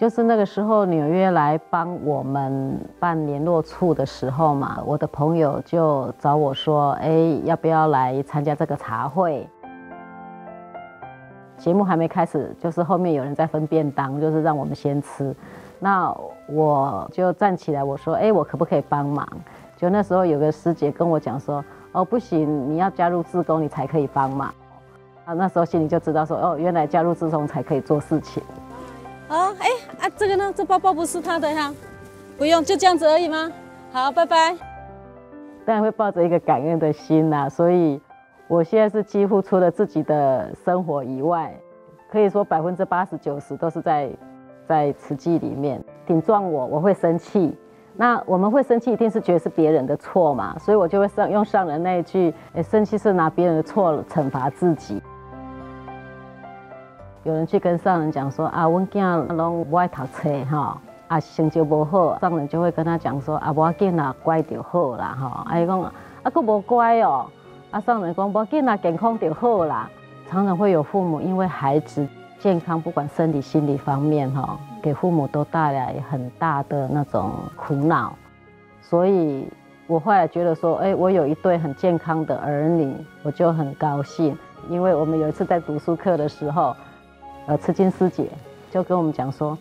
就是那个时候纽约来帮我们办联络处的时候嘛，我的朋友就找我说：“哎，要不要来参加这个茶会？”节目还没开始，就是后面有人在分便当，就是让我们先吃。那我就站起来，我说：“哎，我可不可以帮忙？”就那时候有个师姐跟我讲说：“哦，不行，你要加入自工，你才可以帮忙。”啊，那时候心里就知道说：“哦，原来加入自工才可以做事情。”啊，哎啊，这个呢？这包包不是他的哈，不用，就这样子而已吗？好，拜拜。当然会抱着一个感恩的心呐，所以。我现在是几乎除了自己的生活以外，可以说百分之八十九十都是在在慈济里面。顶撞我，我会生气。那我们会生气，一定是觉得是别人的错嘛，所以我就会上用上人那一句：哎，生气是拿别人的错惩罚自己。有人去跟上人讲说：啊，我囝拢不爱读册哈，啊，成绩不好。上人就会跟他讲说：啊，我囡仔乖就好啦哈。啊，伊讲啊，佫无乖哦。啊，上人讲，无紧啊，健康就好啦。常常会有父母因为孩子健康，不管生理、心理方面，哈，给父母都带来很大的那种苦恼。所以我后来觉得说，哎，我有一对很健康的儿女，我就很高兴。因为我们有一次在读书课的时候，呃，慈金师姐就跟我们讲说，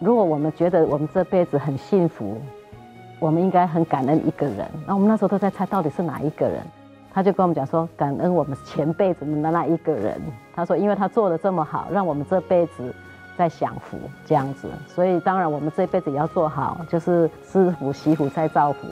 如果我们觉得我们这辈子很幸福，我们应该很感恩一个人。那我们那时候都在猜到底是哪一个人。他就跟我们讲说，感恩我们前辈子的那一个人。他说，因为他做的这么好，让我们这辈子在享福这样子。所以当然我们这辈子也要做好，就是施福、惜福、再造福。